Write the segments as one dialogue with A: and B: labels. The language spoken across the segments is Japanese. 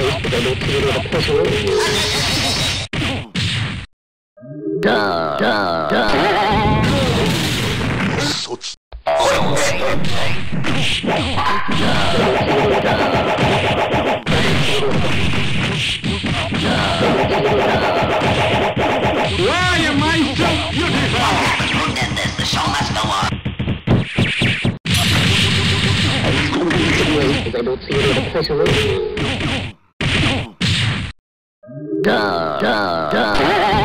A: I don't see any in the pressure room. da, da, da.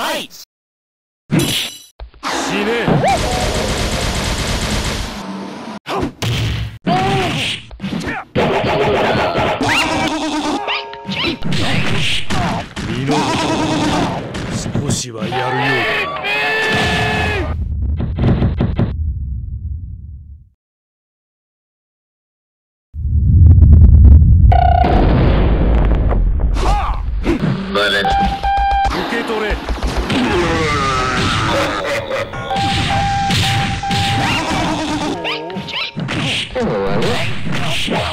A: Lights! 死ね見ろ少しはやるようだ